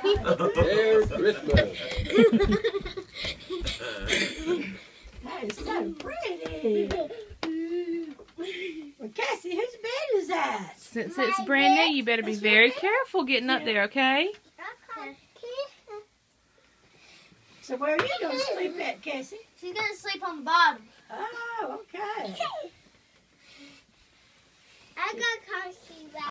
Christmas. That is so pretty. Well, Cassie, whose bed is that? Since it's brand new, you better be very careful getting up there, okay? So where are you going to sleep at, Cassie? She's gonna sleep on the bottom. Oh, okay. I got see that.